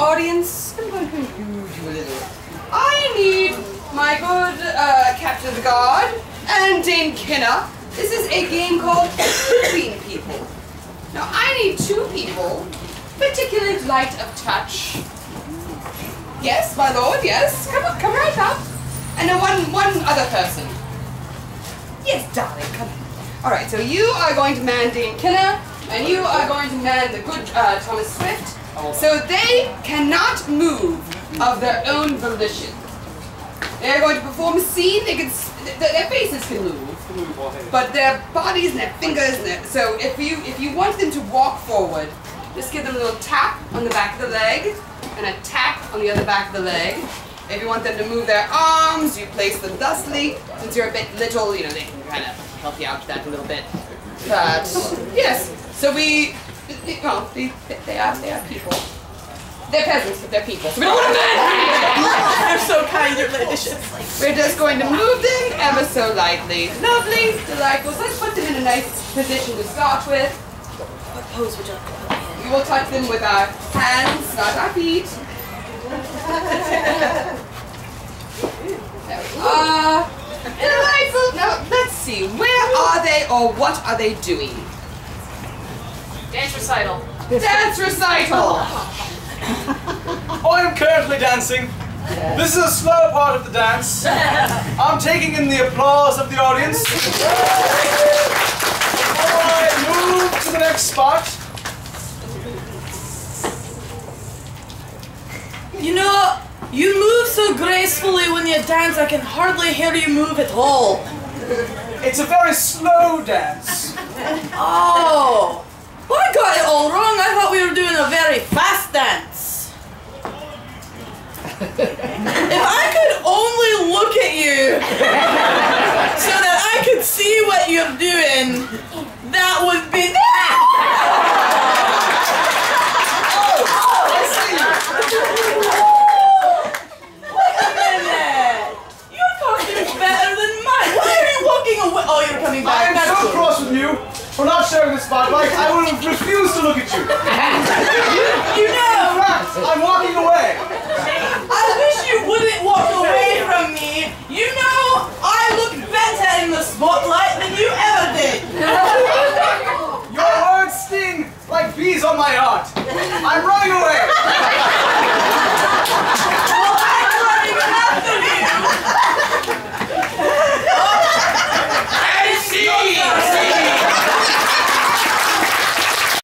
audience, I'm going to you a little. I need my good uh, Captain of the Guard and Dame Kinna. This is a game called Moving People. Now, I need two people, particularly light of touch. Yes, my lord, yes. Come on, come right up. And then one, one other person. Yes, darling, come on. All right, so you are going to man Dame Kinna, and you are going to man the good uh, Thomas Swift. So they cannot move of their own volition. They're going to perform a scene. They can, th- their faces can move, but their bodies and their fingers. And their, so if you if you want them to walk forward, just give them a little tap on the back of the leg and a tap on the other back of the leg. If you want them to move their arms, you place them thusly. Since you're a bit little, you know they can kind of help you out with that a little bit. But yes, so we, well, they, they are they are people. They're peasants, but they're people. So we don't want to man. They're so kind, they're delicious. We're just going to move them ever so lightly. Lovely, delightful. So let's put them in a nice position to start with. What pose would you like to put me in? We will touch them with our hands, not our feet. Uh, delightful. Now, let's see. Where are they or what are they doing? Dance recital. Dance recital. Oh, I am currently dancing. This is a slow part of the dance. I'm taking in the applause of the audience. Before I move to the next spot, You know, you move so gracefully when you dance, I can hardly hear you move at all. it's a very slow dance. Oh, well, I got it all wrong. I thought we were doing a very fast dance. If I could only look at you so that I could see what you're doing, that would be. Oh, I see you. Wait a minute! Your costume's better than mine. Why are you walking away? Oh, you're coming back. I back. am That's so cool. cross with you for not sharing the spotlight. I will refuse to look at you. You In